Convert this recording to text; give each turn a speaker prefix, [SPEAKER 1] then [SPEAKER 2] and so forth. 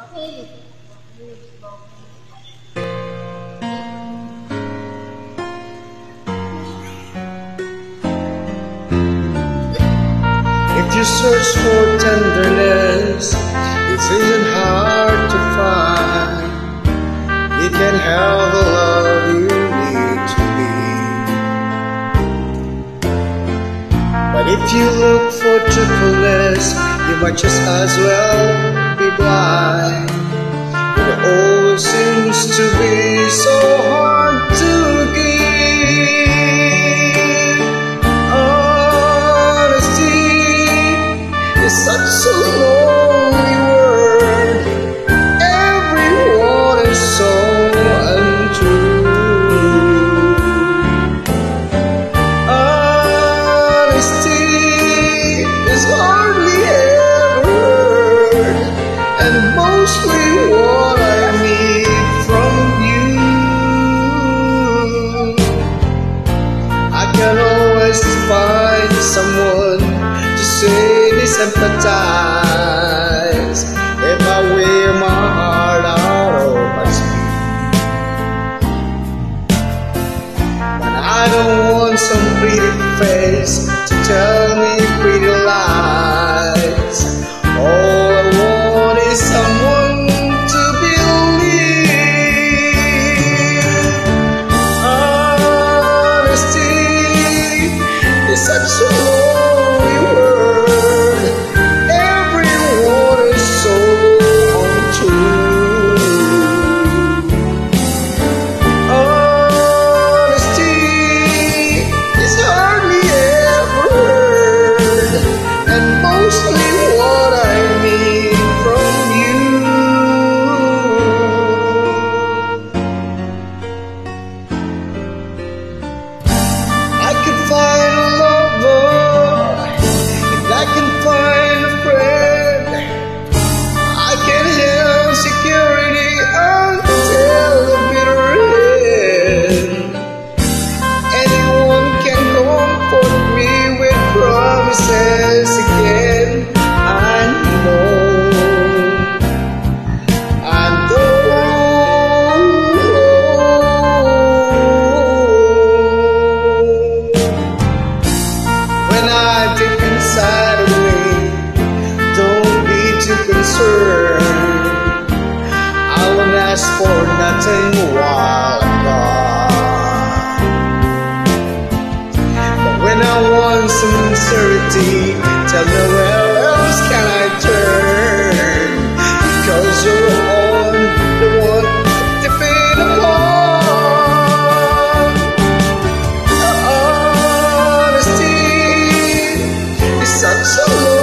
[SPEAKER 1] If you search for tenderness, it isn't hard to find. It can have the love you need to be. But if you look for truthfulness, you might just as well blind. It always seems to be sympathize But when I want sincerity, tell me where else can I turn? Because you're the one, one depend upon. Honesty is such a